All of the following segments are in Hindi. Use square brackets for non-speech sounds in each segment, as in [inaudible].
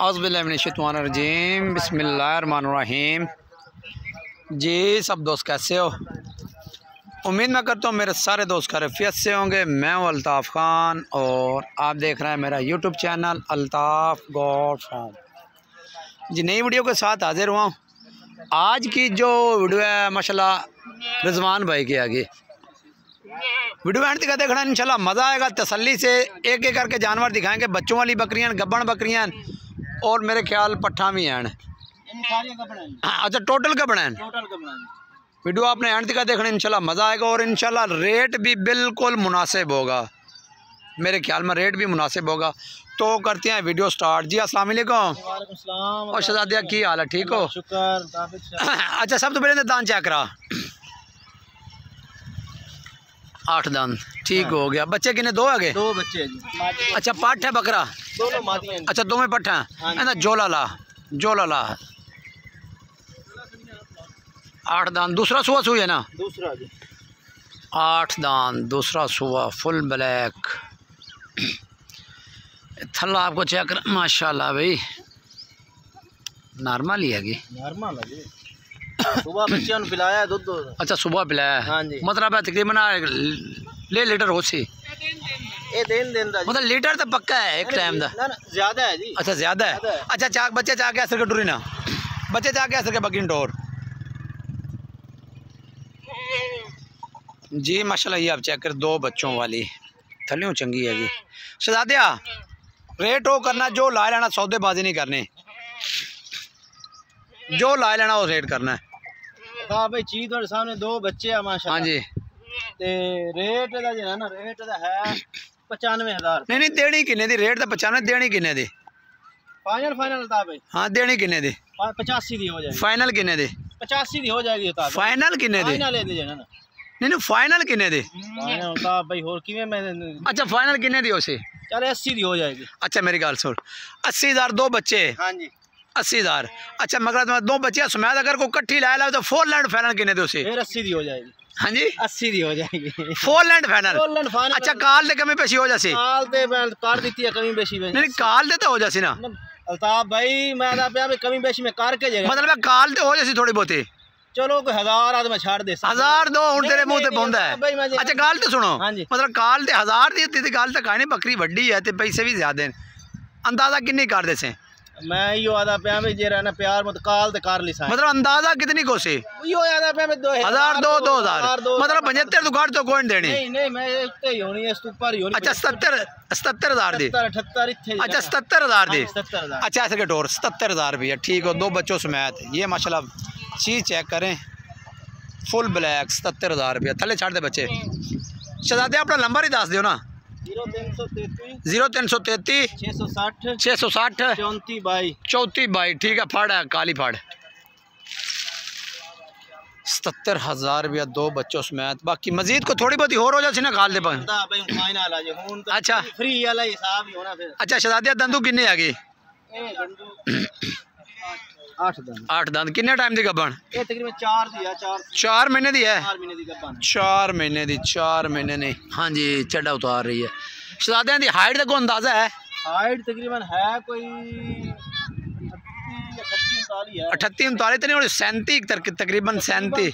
अज़बिल्लाशतवानरजीम बसमीम जी, सब दोस्त कैसे हो? उम्मीद मैं करता हूँ मेरे सारे दोस्त खरफियत से होंगे। मैं हूँ अल्ताफ़ ख़ान और आप देख रहे हैं मेरा YouTube channel Altaf goat farm. जी, नई वीडियो के साथ हाजिर हुआ हूँ। आज की जो वीडियो है, माशाल्लाह, रिजवान भाई के आगे। वीडियो एंड तक देखना इंशाल्लाह मज़ा आएगा तसल्ली से एक एक करके जानवर दिखाएँगे बच्चों वाली बकरियाँ गब्बन बकरियाँ और मेरे ख्याल पट्ठा भी हैं। अच्छा टोटल का बना वीडियो आपने एंड तक देखना इंशाल्लाह मज़ा आएगा और इंशाल्लाह रेट भी बिल्कुल मुनासिब होगा। मेरे ख्याल में रेट भी मुनासिब होगा। तो करते हैं वीडियो स्टार्ट। जी अस्सलाम वालेकुम। और शहजादिया की हाल है? ठीक हो? [coughs] अच्छा सब तो पहले दान चेक करा। आठ दान। ठीक हाँ। हो गया। बच्चे कितने दो आगे दो बच्चे अच्छा पट है बकरा? दोनों अच्छा दो में पट है। हाँ जोला ला जोला ला आठ दान। दूसरा सुहा सुई है ना? दूसरा आठ दान। दूसरा सुहा फुल ब्लैक। थल्ला आपको चेक कर। माशाल्लाह भाई। नॉर्मल ही है नॉर्मल है सुबह बच्चों ने पिलाया दूध अच्छा सुबह पिलाया। हाँ जी। मतलब तकरीबन ले लीटर हो सी ये दिन दिन दा मतलब लीटर तो पक्का है एक टाइम दा। ज़्यादा है जी। अच्छा ज़्यादा है? अच्छा चाक बच्चे चाक असर के टुरी ना। बच्चे चाक असर के बगिन टोर जी माशाल्लाह ये आप चेक कर दो बच्चों वाली। थलियों चंगी है जी। शहजादिया रेट हो करना जो ला लेना सौदेबाजी नहीं करनी। जो ला लेना वो रेट करना है। ਸਾਹ ਭਾਈ ਚੀਜ਼ ਤੁਹਾਡੇ ਸਾਹਮਣੇ ਦੋ ਬੱਚੇ ਆ ਮਾਸ਼ਾਅੱਲਾ। ਹਾਂਜੀ। ਤੇ ਰੇਟ ਦਾ ਜਿਹੜਾ ਨਾ ਰੇਟ ਦਾ ਹੈ 95000 ਨਹੀਂ ਨਹੀਂ ਦੇਣੀ ਕਿੰਨੇ ਦੀ? ਰੇਟ ਤਾਂ 95 ਦੇਣੀ ਕਿੰਨੇ ਦੀ? ਫਾਈਨਲ ਫਾਈਨਲ ਤਾਂ ਭਾਈ ਹਾਂ ਦੇਣੀ ਕਿੰਨੇ ਦੀ? 85 ਦੀ ਹੋ ਜਾਏਗੀ। ਫਾਈਨਲ ਕਿੰਨੇ ਦੀ? 85 ਦੀ ਹੋ ਜਾਏਗੀ ਤਾਂ ਫਾਈਨਲ ਕਿੰਨੇ ਦੀ? ਫਾਈਨਲ ਦੇ ਜਾਣਾ ਨਹੀਂ ਨਹੀਂ ਫਾਈਨਲ ਕਿੰਨੇ ਦੇ? ਫਾਈਨਲ ਤਾਂ ਭਾਈ ਹੋਰ ਕਿਵੇਂ ਮੈਂ ਅੱਛਾ ਫਾਈਨਲ ਕਿੰਨੇ ਦੀ ਹੋਸੇ ਚਲ 80 ਦੀ ਹੋ ਜਾਏਗੀ। ਅੱਛਾ ਮੇਰੀ ਗੱਲ ਸੁਣ। 80000 ਦੋ ਬੱਚੇ। ਹਾਂਜੀ। अस्सी हज़ार। अच्छा मगर तुम्हारे दो बच्चे सुमैद अगर कोई कट्ठी ला ला तो फोर लैंड फाइनल किन्ने दे अस्सी दी हो जाएगी। हाँ जी? अस्सी दी हो जाएगी। Full and final full and final अच्छा काल दे कमी पेशी हो जासी? काल दे मैं कर दी है कमी पेशी नहीं काल तो हो जासी ना। अल्ताफ भाई मैं पे कमी पेशी में करके मतलब काल दे हो जासी थोड़ी बहुती? चलो कोई हज़ार आदमी छाड़ दे हज़ार दो हूँ तेरे मुँह ते पौंदा है अच्छा गल तो सुनो। मतलब काल ते हज़ार दी दी गल तो कहानी बकरी वड्डी है ते पैसे भी ज़्यादा हैं अंदाज़ा किन्नी कर दे से? मैं यो आदा पे जे रहना प्यार मत काल ते कर ली मतलब अंदाज़ा कितनी यो आदा पे मैं दो हज़ार दो दो हज़ार। मतलब 75 तो तो देनी। नहीं नहीं मैं इतने ही होनी है ऊपर ही होनी। अच्छा 77 77000 दी। 78 इतने अच्छा 77000 दी। अच्छा ऐसे के 77000 रुपया ठीक हो दो बच्चों समेत। ये माशाल्लाह चीज़ चेक करें। फुल ब्लैक सत्तर हज़ार रुपया। थले छाड़ दे बच्चे। शहजादे अपना नंबर ही दस दो ना। ज़ीरो तीन सौ तेती छः सौ सठ छः सौ सठ चौंती बाई। चौंती बाई। ठीक है फाड़ है काली फाड़। सत्तर हज़ार रुपया दो बच्चों समेत। बाकी मजीद को थोड़ी बहुत और हो जाती ना खाल दे अच्छा। फ्री अच्छा शहजादिया दंदू किन्ने आ गई आठ दंद किन्ने टाइम की गब्बन? चार महीने की है? चार महीने की चार महीने नहीं हाँ जी चढ़ा उतार रही है। शहजादिया की हाइट का कोई अंदाज़ा है? हाइट तकरीबन है कोई अठत्ती उनताली तो नहीं सैंती तकरीबन सैंती।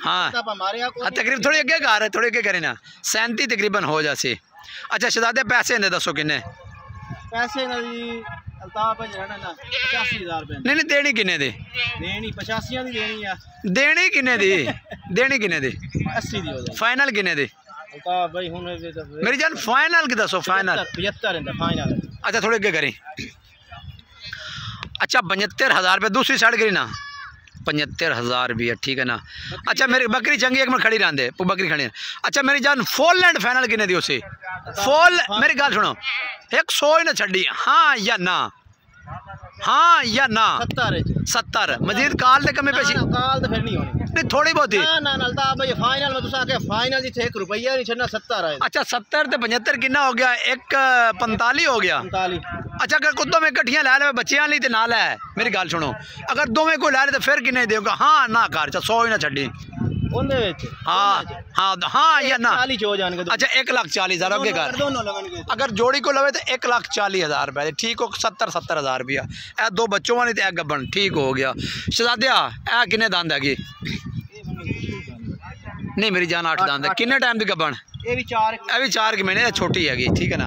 हाँ तकरीबन थोड़ी अगे कर है। थोड़ी अगे करे ना। सैंती तकरीबन हो जासी अच्छा शहजादे पैसे दसो किन्ने? पैसे नहीं नहीं देनी किन्ने दी देनी पचासियाँ दी देनी है देनी किन्ने दी देनी किन्ने दी 80 दी हो जाए फाइनल किन्ने दी भाई हुन मेरी जान फाइनल की दसो फाइनल 75 है फाइनल अच्छा थोड़े अगे करी अच्छा पचहत्तर हज़ार रुपये दूसरी साइड करी ना पचहत्तर हज़ार भी है ठीक है ना? अच्छा मेरी बकरी चंगी एक मिनट खड़ी रहते बकरी खड़ी अच्छा मेरी जान फोल लैंड फाइनल किने दी उसे? फोल मेरी गल सुनो। एक सौ ही ना छी हाँ या ना? हाँ या ना? सत्तर सत्तर। मजीद काल दे कमी पेशी काल तो फिर नहीं होनी। नहीं थोड़ी बहुत ही। ना ना ना भाई फाइनल में तुसा के फाइनल जिथे 1 रुपया नहीं छना 70 है। अच्छा 70 ते 75 कितना हो गया? एक 45 हो गया? 45 अच्छा अगर कुत्तों में कट्ठियाँ ला ले बच्चियाँ ली ते ना ले मेरी गल सुनो। अगर दो में कोई ला ले तो फिर किन्ने देगा हाँ ना कर चा 100 ही ना छड़ी ਉਹਦੇ ਵਿੱਚ। ਹਾਂ ਹਾਂ ਹਾਂ ਜਾਂ ਨਾ। 40 ਹੋ ਜਾਣਗੇ ਅੱਛਾ 1 ਲੱਖ 40 ਹਜ਼ਾਰ ਅੱਗੇ ਕਰ। ਦੋਨੋਂ ਲਗਣਗੇ ਅਗਰ ਜੋੜੀ ਕੋ ਲਵੇ ਤੇ 1 ਲੱਖ 40 ਹਜ਼ਾਰ ਰੁਪਏ ਠੀਕ ਹੋ 70 70 ਹਜ਼ਾਰ ਰੁਪਿਆ ਇਹ ਦੋ ਬੱਚੋਂ ਵਾਲੀ ਤੇ ਇਹ ਗੱਬਣ। ਠੀਕ ਹੋ ਗਿਆ। ਸ਼ਹਜ਼ਾਦਿਆ ਇਹ ਕਿੰਨੇ ਦੰਦ ਹੈਗੇ? ਨਹੀਂ ਮੇਰੀ ਜਾਨ 8 ਦੰਦ ਕਿੰਨੇ ਟਾਈਮ ਦੀ ਗੱਬਣ? ਇਹ ਵੀ 4 ਇਹ ਵੀ 4 ਮਹੀਨੇ ਛੋਟੀ ਹੈਗੀ। ਠੀਕ ਹੈ ਨਾ?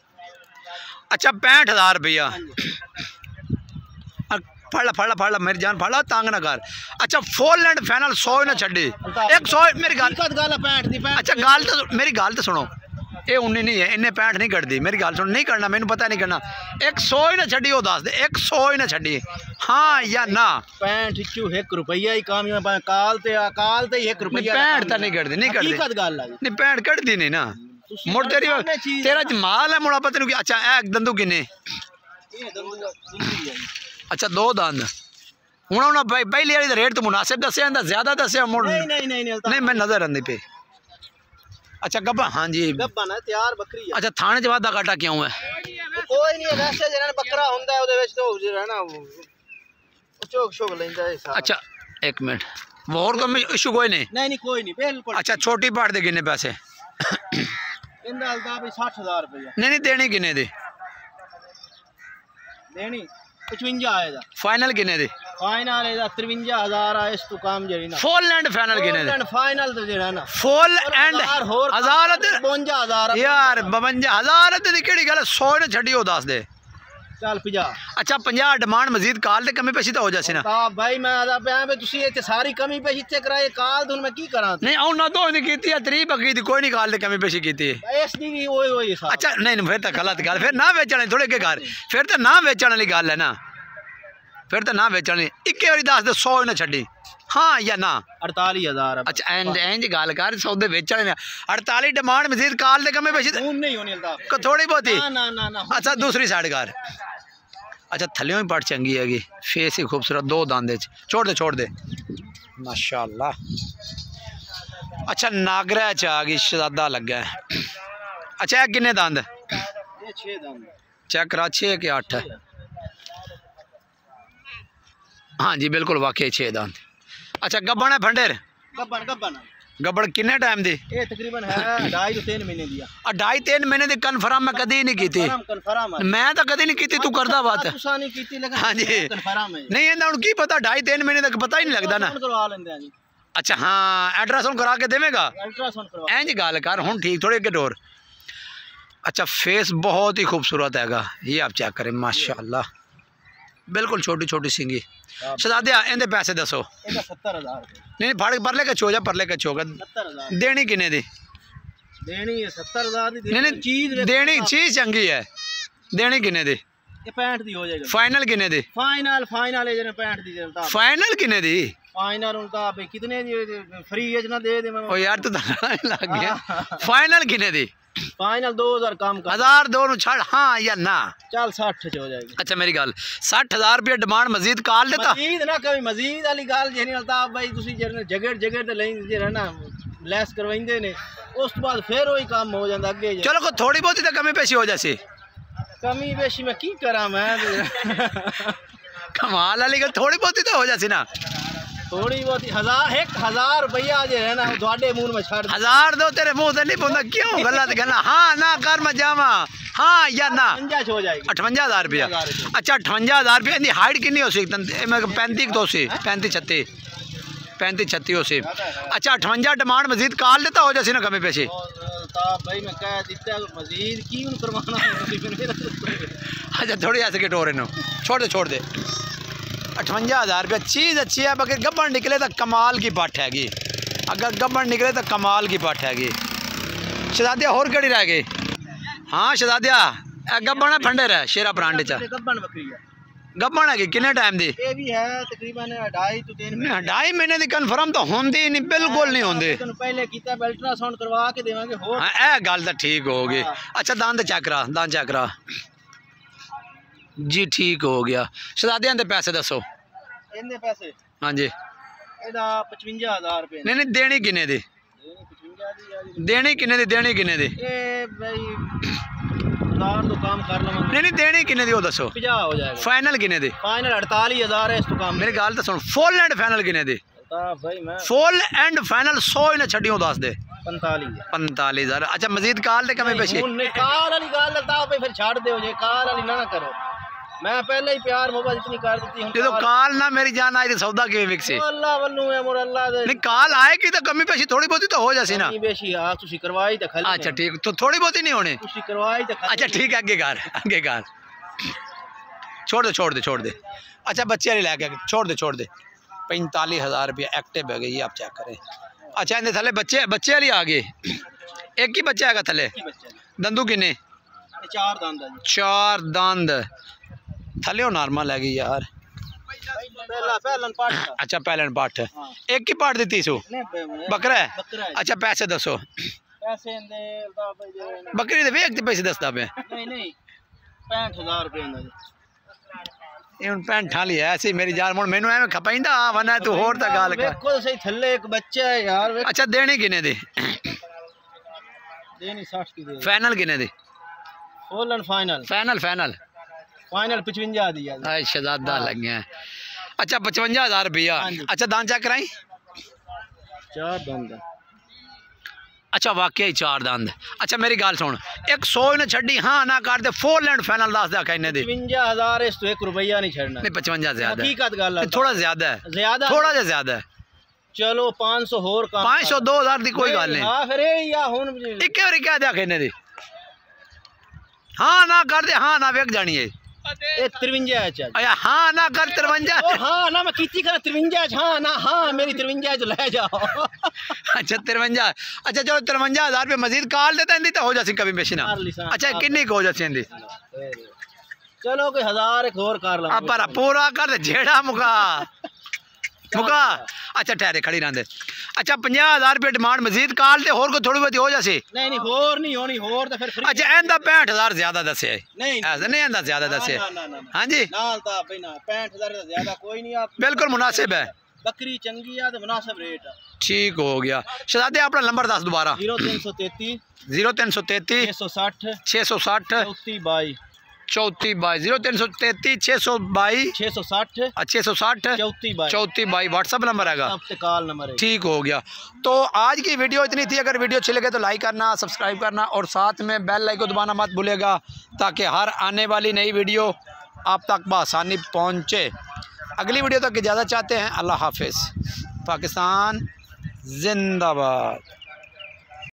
ਅੱਛਾ 65000 ਰੁਪਇਆ ਫੜ ਲੈ ਫੜ ਲੈ ਫੜ ਲੈ ਮੇਰੀ ਜਾਨ ਫੜ ਲੈ ਤੰਗ ਨਾ ਕਰ। ਅੱਛਾ ਫੁੱਲ ਐਂਡ ਫਾਈਨਲ 100 ਹੀ ਨਾ ਛੱਡੀ 100 ਮੇਰੀ ਗੱਲ ਗੱਲ ਆ 65 ਦੀ 65 ਅੱਛਾ ਗੱਲ ਤਾਂ ਮੇਰੀ ਗੱਲ ਤਾਂ ਸੁਣੋ। ਇਹ 19 ਨਹੀਂ ਹੈ ਇਹਨੇ 65 ਨਹੀਂ ਕੱਢਦੀ। ਮੇਰੀ ਗੱਲ ਸੁਣ ਨਹੀਂ ਕਰਨਾ ਮੈਨੂੰ ਪਤਾ ਨਹੀਂ ਕਰਨਾ 100 ਹੀ ਨਾ ਛੱਡੀ ਉਹ ਦੱਸ ਦੇ। 100 ਹੀ ਨਾ ਛੱਡੀ। ਹਾਂ ਜਾਂ ਨਾ? 65 ਚੂ 1 ਰੁਪਈਆ ਹੀ ਕਾਮ ਮੈਂ ਕਾਲ ਤੇ ਕਾਲ ਤੇ 1 ਨਹੀਂ ਰੁਪਈਆ 65 ਤਾਂ ਨਹੀਂ ਕੱਢਦੀ ਨਹੀਂ ਕੱਢਦੀ ਹਕੀਕਤ ਗੱਲ ਆ ਜੀ। ਨਹੀਂ 65 ਕੱਢਦੀ ਨਹੀਂ ਨਾ। मुड़ तेरी तेरा जमाल है मुड़ा पता अच्छा है दंदू किन्ने अच्छा दो दंद हूँ उन्हें पहली वाली रेट तो मुनासिब दसिया ज़्यादा दस मुड़ नहीं मैं नज़र आती पे अच्छा गब्बा हाँ जी गब्बा ना तैयार बकरी अच्छा थाने जवाब का काटा क्यों है कोई नहीं वैसे जरा बकरा होता है ओदे विच तो रहना वो चोक शोक लेंदा है सारा अच्छा एक मिनट और कोई इशू कोई नहीं नहीं नहीं कोई नहीं बिल्कुल अच्छा छोटी पाट दे गिने पैसे ਨਹੀਂ ਨਹੀਂ ਨਹੀਂ ਕੋਈ ਨਹੀਂ ਬਿਲਕੁਲ ਅੱਛਾ ਛੋਟੀ ਪਾੜ ਦੇ ਕਿੰਨੇ ਪੈਸੇ ਇਹਦਾ ਹਲਦਾ ਵੀ 60000 ਰੁਪਇਆ ਨਹੀਂ ਨਹੀਂ ਦੇਣੀ ਕਿੰਨੇ ਦੀ ਦੇਣੀ 55 ਆਏਗਾ ਫਾਈਨਲ ਕਿੰਨੇ ਦੀ ਫਾਈਨਲ ਇਹਦਾ 53000 ਆ ਇਸ ਤੋਂ ਕੰਮ ਜਿਹੜੀ ਨਾ ਫੁੱਲ ਐਂਡ ਫਾਈਨਲ ਕਿੰਨੇ ਦੀ ਫਾਈਨਲ ਤੇ ਜਿਹੜਾ ਨਾ ਫੁੱਲ ਐਂਡ ਹਜ਼ਾਰ ਹੋਰ ਹਜ਼ਾਰ ਤੇ 52000 ਯਾਰ 52000 ਤੇ ਦੀ ਕਿਹੜੀ ਗੱਲ 100 ਨੇ ਛੱਡੀ ਉਹ ਦੱਸ ਦੇ ਚੱਲ 50 ਅੱਛਾ 50 ਡਿਮਾਂਡ ਮਜ਼ੀਦ ਕਾਲ ਤੇ ਕਮੀ ਪੇਸ਼ੀ ਤਾਂ ਹੋ ਜਾਸੀ ਨਾ ਤਾਂ ਭਾਈ ਮੈਂ ਆਦਾ ਪਿਆ ਵੀ ਤੁਸੀਂ ਇੱਥੇ ਸਾਰੀ ਕਮੀ ਪੇਸ਼ ਇੱਥੇ ਕਰਾਏ ਕਾਲ ਤੁਹਾਨੂੰ ਮੈਂ ਕੀ ਕਰਾਂ ਨਹੀਂ ਉਹਨਾਂ ਤੋਂ ਨਹੀਂ ਕੀਤੀ ਹੈ ਤਰੀ ਬੱਕੀ ਦੀ ਕੋਈ ਨਹੀਂ ਕਾਲ ਤੇ ਕਮੀ ਪੇਸ਼ੀ ਕੀਤੀ ਹੈ ਇਸ ਦੀ ਵੀ ਓਏ ਓਏ ਸਾਰਾ ਅੱਛਾ ਨਹੀਂ ਨਹੀਂ ਫਿਰ ਤਾਂ ਗਲਤ ਗੱਲ ਫਿਰ ਨਾ ਵੇਚਣ ਥੋੜੇ ਅੱਗੇ ਕਰ ਫਿਰ ਤਾਂ ਨਾ ਵੇਚਣ ਵਾਲੀ ਗੱਲ ਹੈ ਨਾ ਫਿਰ ਤਾਂ ਨਾ ਵੇਚਣ ਵਾਲੀ ਇੱਕੇ ਵਾਰੀ ਦੱਸ ਦੇ 100 ਨਾ ਛੱਡੀ ਹਾਂ ਜਾਂ ਨਾ 48000 ਆ ਅੱਛਾ ਐਂਡ ਇੰਜ ਗੱਲ ਕਰ ਸੌਦੇ ਵੇਚਣ ਵਾਲੇ ਨੇ 48 ਡਿਮਾਂਡ ਮਜ਼ੀਦ ਕਾਲ ਤੇ ਕਮੀ ਪੇਸ਼ੀ ਹੁਣ ਨਹੀਂ ਹੋਣੀ ਹਲਦਾ ਕੋ ਥੋੜੀ ਬਹੁਤੀ ਨਾ ਨਾ ਨਾ अच्छा थलियों भी बड़ चंकी हैगी। फेस ही खूबसूरत दो दंद छोड़ दे छोड़ दे। माशाला अच्छा नागरा च आ गई शहजादा लग्गा अच्छा है किन्ने दंद चेक करा छे के अठ हाँ जी बिल्कुल वाकई छे दंद। अच्छा गब्बन है फंडेर गब्बन गब्बन। गबड़ किन्ने टाइम दी? तकरीबन है ढाई तीन महीने दिया। और ढाई तीन महीने दी कन्फर्म मैं कदी नहीं की मैं तो कदी नहीं की तू करदा बात। हाँ, हाँ जी। नहीं इंदा की पता ढाई तीन महीने तक पता ही नहीं लगता ना। अच्छा हाँ अल्ट्रासाउंड करा के देवेगा? इंज गल कर हूँ ठीक थोड़े अगे डोर। अच्छा फेस बहुत ही खूबसूरत है ये आप चेक करें माशाल्लाह। ਬਿਲਕੁਲ ਛੋਟੀ ਛੋਟੀ ਸਿੰਗੀ। ਸ਼ਹਜ਼ਾਦਿਆ ਇਹਦੇ ਪੈਸੇ ਦੱਸੋ। ਇਹਦਾ 70000 ਨਹੀਂ ਫੜ ਪਰਲੇ ਕੱਚੋ ਜਾ ਪਰਲੇ ਕੱਚੋ ਗਾ ਦੇਣੀ ਕਿੰਨੇ ਦੀ? ਦੇਣੀ ਹੈ 70000 ਦੀ ਨਹੀਂ ਚੀਜ਼ ਦੇਣੀ ਚੀਜ਼ ਚੰਗੀ ਹੈ। ਦੇਣੀ ਕਿੰਨੇ ਦੀ? ਇਹ 65 ਦੀ ਹੋ ਜਾਏਗਾ। ਫਾਈਨਲ ਕਿੰਨੇ ਦੀ? ਫਾਈਨਲ ਫਾਈਨਲ ਇਹ 65 ਦੀ ਜਨ ਫਾਈਨਲ ਕਿੰਨੇ ਦੀ? ਫਾਈਨਲ ਹੁਣ ਤਾਂ ਵੀ ਕਿਤਨੇ ਦੀ ਫ੍ਰੀ ਏਜ ਨਾ ਦੇ ਦੇ ਮੈਂ ओ यार तो धरना ही लग गया फाइनल किने दी ਫਾਈਨਲ 2000 ਕੰਮ ਕਰ हजार दोनों छड़ हाँ या ना ਚੱਲ 60 ਚ ਹੋ ਜਾਏਗੀ अच्छा मेरी गल साठ हजार रुपया डिमांड मजीद काल देता ਮਜ਼ੀਦ ਨਾ ਕਵੀ ਮਜ਼ੀਦ ਵਾਲੀ ਗੱਲ ਜਿਹੜੀ ਅਲਤਾਫ ਬਾਈ ਤੁਸੀਂ ਜਿਹੜੇ ਜਗੜ ਜਗੜ ਤੇ ਲੈਂਦੇ ਜਿਹੜਾ ਨਾ ਲੈਸ ਕਰਵਾਉਂਦੇ ਨੇ ਉਸ ਤੋਂ ਬਾਅਦ ਫਿਰ ਉਹੀ ਕੰਮ ਹੋ ਜਾਂਦਾ ਅੱਗੇ ਜਾ- चलो को थोड़ी बहुत ही तो कमी पेशी हो जासी ਕਮੀ ਬੇਸ਼ੀ ਮੈਂ ਕੀ ਕਰਾਂ ਮੈਂ कमाल वाली गल थोड़ी बहुत ही तो हो जासी ना ਥੋੜੀ ਬਹੁਤੀ ਹਜ਼ਾਰ ਇੱਕ ਹਜ਼ਾਰ ਰੁਪਈਆ ਜੇ ਹੈ ਨਾ ਉਹ ਤੁਹਾਡੇ ਮੂੰਹ ਵਿੱਚ ਛੱਡ हजार दो तेरे मुंह से नहीं बोलता क्यों गलत गला हाँ ना कर मैं जावा हाँ या ना ਪੰਜਾ ਚ ਹੋ ਜਾਏਗੀ अठवंजा हजार रुपया 58,000 रुपया। अच्छा अठवंजा हजार रुपया इनकी हाइट कितनी हो सी पैंती तो सी पैंती छत्ती पैंती छत्ती हो सी अच्छा अठवंजा डिमांड मजीद काल देता हो जासी ना कमी पेशी [laughs] ਤਾਂ ਬਈ ਮੈਂ ਕਹਿ ਦਿੱਤਾ ਮਜ਼ੀਦ ਕੀ ਹੁਣ ਕਰਵਾਉਣਾ ਹੈ ਤੁਸੀਂ ਮੈਨੂੰ ਇਹ ਦੱਸੋ। अच्छा थोड़ी ऐसे के टोरे नो छोड़ दे छोड़ दे अठवंजा हज़ार रुपया। चीज़ अच्छी है बाकी गब्बर निकले तो कमाल की पट हैगी। अगर गब्बर निकले तो कमाल की पट हैगी। शहजादिया होर कड़ी रह गई? हाँ शहजादिया गब्बर है फंडे रह शेरा ब्रांड च। गब्बड़ है। किन्ने टाइम दी? ढाई तो महीने। की कन्फर्म तो होंगी नहीं बिल्कुल नहीं होंगी अल्ट्रासाउंड हाँ, करवा के देवे हाँ, गल तो ठीक होगी। हाँ। अच्छा दंद चैक करा दंद चैक करा। ਜੀ ਠੀਕ ਹੋ ਗਿਆ ਸ਼ਹਜ਼ਾਦਿਆਂ ਦੇ ਪੈਸੇ ਦੱਸੋ ਇਹਦੇ ਪੈਸੇ ਹਾਂਜੀ ਇਹਦਾ 55000 ਰੁਪਏ ਨੇ ਨਹੀਂ ਨਹੀਂ ਦੇਣੀ ਕਿੰਨੇ ਦੀ ਇਹ 55 ਦੀ ਆ ਜੀ। ਦੇਣੀ ਕਿੰਨੇ ਦੀ ਦੇਣੀ ਕਿੰਨੇ ਦੀ ਇਹ ਬਈ ਹਜ਼ਾਰ ਤੋਂ ਕੰਮ ਕਰ ਲਵਾਂਗੇ ਨਹੀਂ ਨਹੀਂ ਦੇਣੀ ਕਿੰਨੇ ਦੀ ਉਹ ਦੱਸੋ 50 ਹੋ ਜਾਏਗਾ ਫਾਈਨਲ ਕਿੰਨੇ ਦੀ ਫਾਈਨਲ 48000 ਹੈ ਇਸ ਤੋਂ ਕੰਮ ਮੇਰੀ ਗੱਲ ਤਾਂ ਸੁਣ ਫੁੱਲ ਐਂਡ ਫਾਈਨਲ ਕਿੰਨੇ ਦੀ ਤਾਂ ਭਾਈ ਮੈਂ ਫੁੱਲ ਐਂਡ ਫਾਈਨਲ 100 ਹੀ ਨਾ ਛੱਡਿਓ ਦੱਸ ਦੇ 45 ਹੈ 45000 ਅੱਛਾ ਮਜ਼ੀਦ ਕਾਲ ਤੇ ਕਮੇ ਪੇਸ਼ੀ ਹੁਣ ਨਹੀਂ ਕਾਰ ਵਾਲੀ ਗੱਲ ਤਾਂ ਭਾਈ ਫਿਰ ਛੱਡ ਦਿਓ मैं पहले ही प्यार मोहब्बत इतनी कर देती हूँ तो काल ना मेरी जान आई सौदा के विक से अल्लाह वल्लू है मोर अल्लाह दे नहीं काल आएगी तो कमी पेशी थोड़ी बहुत तो हो जासी ना कमी पेशी हां तुसी करवाई तो खली अच्छा ठीक तो थोड़ी बहुत ही नहीं होने तुसी करवाई तो अच्छा ठीक है आगे गाल आगे गाल छोड़ दे छोड़ दे छोड़ दे अच्छा बच्चे ले के छोड़ दे छोड़ दे पैंतालीस हज़ार रुपया एक्टिव है गई आप चेक करें अच्छा इन्हें थले बच्चे बच्चे वाली आ गए एक ही बच्चा है थले दंदू किन्ने चार दंद चार दंद ਥੱਲੇ ਉਹ ਨਾਰਮਲ ਹੈਗੀ ਯਾਰ। ਪਹਿਲਾ ਪਹਿਲਨ ਪਾਠ ਅੱਛਾ ਪਹਿਲਨ ਪਾਠ। ਇੱਕ ਹੀ ਪਾਠ ਦਿੱਤੀ ਸੋ ਬੱਕਰਾ ਹੈ? ਅੱਛਾ ਪੈਸੇ ਦੱਸੋ। ਪੈਸੇ ਦੇ ਬੱਕਰੀ ਦੇ ਵੇਖ ਤੇ ਪੈਸੇ ਦੱਸਦਾ ਪਿਆ। ਨਹੀਂ ਨਹੀਂ। 65000 ਰੁਪਏ ਦਾ ਇਹ ਹੁਣ ਪੈਂਠਾ ਲਿਆ ਸੀ ਮੇਰੀ ਯਾਰ ਹੁਣ ਮੈਨੂੰ ਐਵੇਂ ਖਪਾਈਂਦਾ ਆ ਵਨਾ ਤੂੰ ਹੋਰ ਤਾਂ ਗੱਲ ਕਰ। ਵੇਖੋ ਸਹੀ ਥੱਲੇ ਇੱਕ ਬੱਚਾ ਹੈ ਯਾਰ ਅੱਛਾ ਦੇਣੇ ਕਿਨੇ ਦੇ? ਦੇਣੀ 60 ਦੀ ਦੇ। ਫਾਈਨਲ ਕਿਨੇ ਦੇ? Full and final. Final final. Final पचवंजा दिया अच्छा दादा लग गए अच्छा पचवंजा हज़ार रुपया। हाँ अच्छा दान चेक कराई चार दंद अच्छा वाकई चार दंद अच्छा मेरी गल सुन। एक सौ ने छी हाँ ना कर दे। फोर लैंड फाइनल दस दे कहने दे। हज़ार इस तो एक रुपया नहीं छड़ना नहीं पचवंजा ज़्यादा हकीकत गल थोड़ा ज़्यादा है। ज़्यादा? थोड़ा जा ज़्यादा चलो पाँच सौ होर कम पाँच सौ दो हज़ार की कोई गल नहीं। हाँ, फिर या हुन इक्के बारी कह हाँ ना कर दे। हाँ ना वेख जानी है। हाँ ना कर त्रिवंजा। हाँ ना मैं कीती कर हाँ ना हाँ मेरी त्रिवंजा जो ले जाओ। अच्छा त्रिवंजा। अच्छा चलो त्रिवंजा हज़ार रुपये मजीद काल देता तो हो जाती कभी हाँ, अच्छा किन्नी को हो चलो कोई हज़ार एक और कर पूरा कर दे जेड़ा मुका। मुका अच्छा ठहरे खड़ी रहने अच्छा पंजा हजार रुपये डिमांड मजीद काल ते होर को थोड़ी बहुत हो जासी ਨਹੀਂ ਨਹੀਂ ਹੋਰ ਨਹੀਂ ਹੋਣੀ ਹੋਰ ਤਾਂ ਫਿਰ free- अच्छा इंदा पैंठ हजार ज्यादा दसे ਨਹੀਂ ऐसा नहीं इंदा ज्यादा दसे ਨਾ ਨਾ ਨਾ हाँ जी ਨਾਲ ਤਾਂ ਬਈ ਨਾ 65000 ਤੋਂ ਜ਼ਿਆਦਾ ਕੋਈ ਨਹੀਂ ਆਪ बिल्कुल मुनासिब है ਬੱਕਰੀ ਚੰਗੀ ਆ ਤੇ ਮੁਨਾਸਬ ਰੇਟ ਆ ठीक हो गया शहजादे अपना नंबर दस दोबारा 0333 जीरो तीन सौ तैतीस 660 छः सौ साठ 3422 चौथी बाई ज़ीरो तीन सौ तैतीस छः सौ बाई छह सौ साठ हाँ, छह सौ साठ चौथी बाई चौथी बाई व्हाट्सअप नंबर आएगा। कॉल नंबर ठीक हो गया। तो आज की वीडियो इतनी थी अगर वीडियो अच्छी लगे तो लाइक करना सब्सक्राइब करना और साथ में बेल लाइक को दबाना मत भूलेगा ताकि हर आने वाली नई वीडियो आप तक बसानी पहुँचे। अगली वीडियो तक इजाज़त चाहते हैं अल्लाह हाफिज़। पाकिस्तान जिंदाबाद।